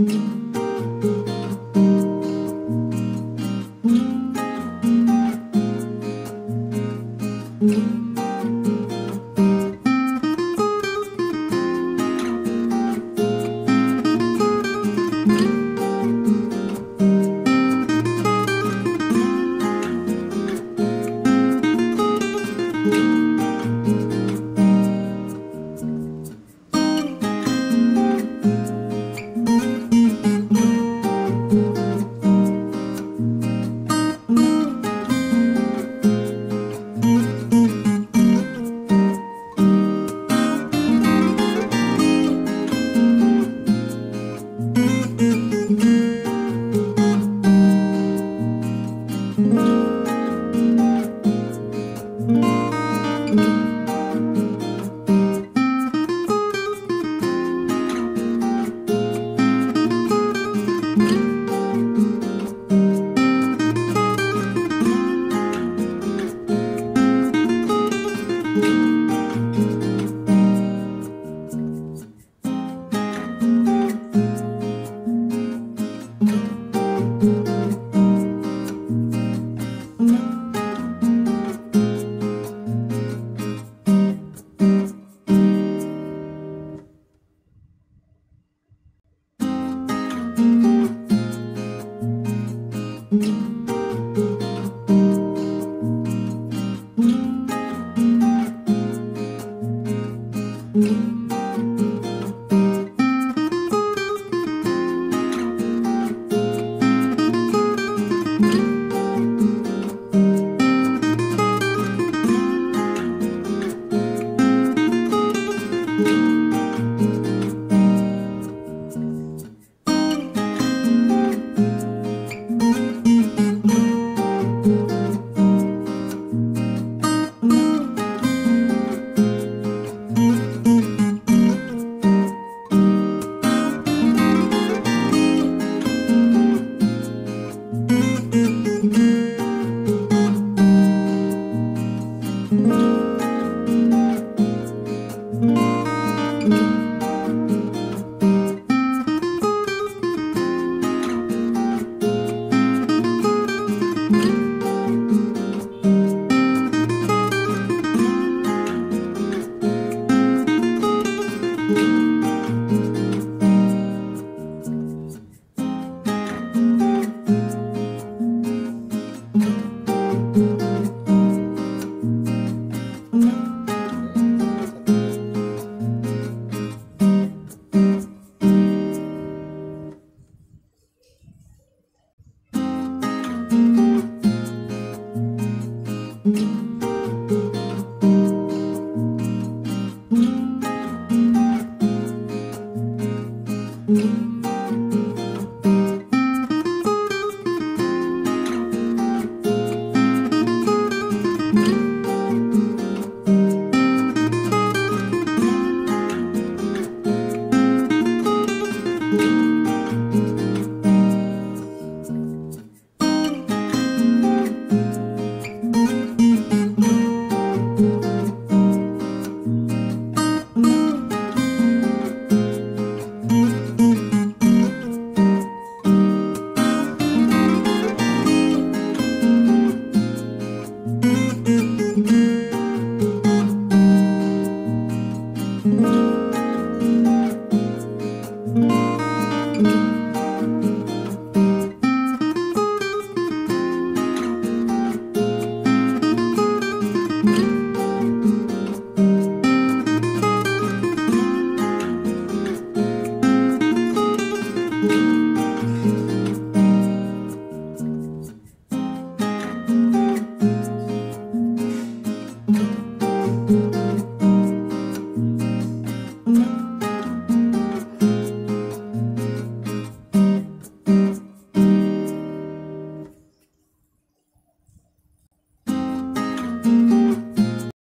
Mm-hmm.